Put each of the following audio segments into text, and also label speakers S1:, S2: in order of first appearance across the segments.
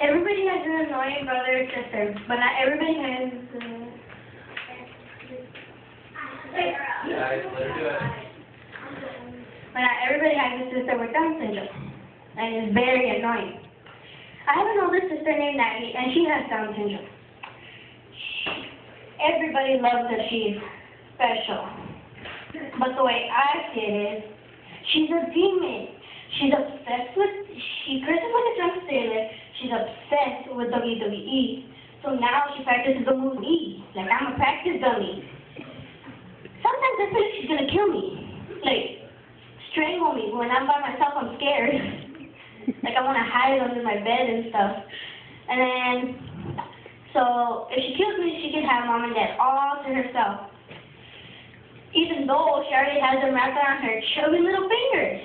S1: everybody has an annoying brother or sister, but not everybody has. Uh,
S2: it.
S1: but not everybody has a sister with Down syndrome, and it's very annoying. I have an older sister named Natalie, and she has Down syndrome. Everybody loves that she's special, but the way I see it is, she's a demon. She's obsessed with, she curses like a drunk sailor. She's obsessed with WWE. So now she practices the move. Like, I'm a practice dummy. Sometimes I feel like she's gonna kill me. Like, strangle me. When I'm by myself, I'm scared. like, I wanna hide under my bed and stuff. And then, so, if she kills me, she can have mom and dad all to herself. Even though she already has them wrapped around her chubby little fingers.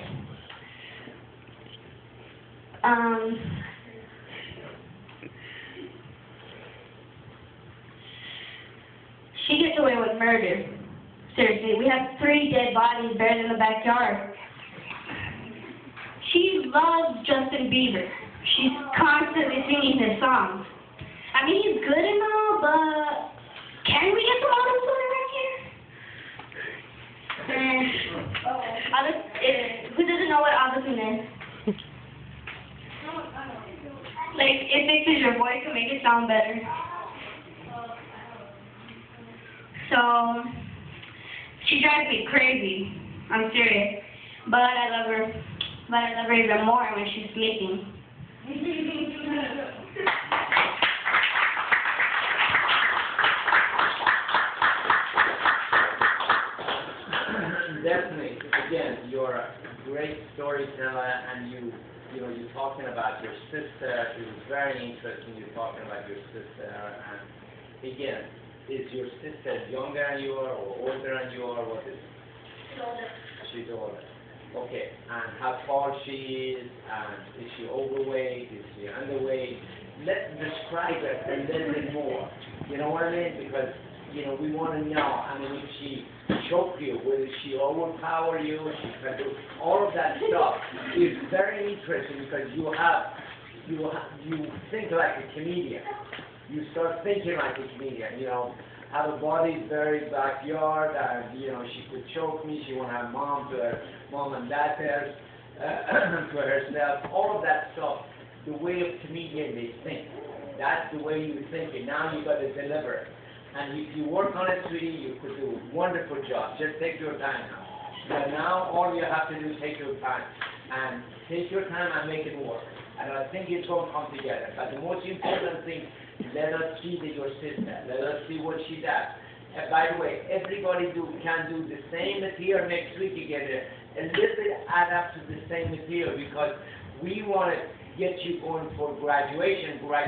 S1: Um, she gets away with murder. Seriously, we have three dead bodies buried in the backyard. She loves Justin Bieber. She's constantly singing his songs. I mean, he's good and all, but can we get some auto tune around here? And eh, who doesn't know what auto tune is? Like, it fixes your voice to make it sound better. So, she drives me crazy. I'm serious. But I love her. But I love her even more when she's sleeping.
S2: Definitely, again, you're a great storyteller and you, you know, you're talking about your sister. It was very interesting You're talking about your sister. And again, is your sister younger than you are or older than you are? What is Older. She's older. Okay, and how tall she is, and is she overweight, is she underweight? Let's describe it a little bit more. You know what I mean? Because, you know, we want to know, I mean, if she choke you, will she overpower you, she can do, all of that stuff is very interesting because you have, you have, you think like a comedian. You start thinking like a comedian, you know, have a body very backyard, and you know she could choke me. She won't have mom to her mom and dad there uh, to herself. All of that stuff, the way of comedian they think. That's the way you think it. Now you got to deliver. And if you work on it, sweetie, you could do a wonderful job. Just take your time now. But now all you have to do is take your time and take your time and make it work. And I think it's going to come together. But the most important thing, let us see that your sister. Let us see what she does. And by the way, everybody do can do the same material next week together. A little bit add up to the same material because we want to get you going for graduation. Graduation.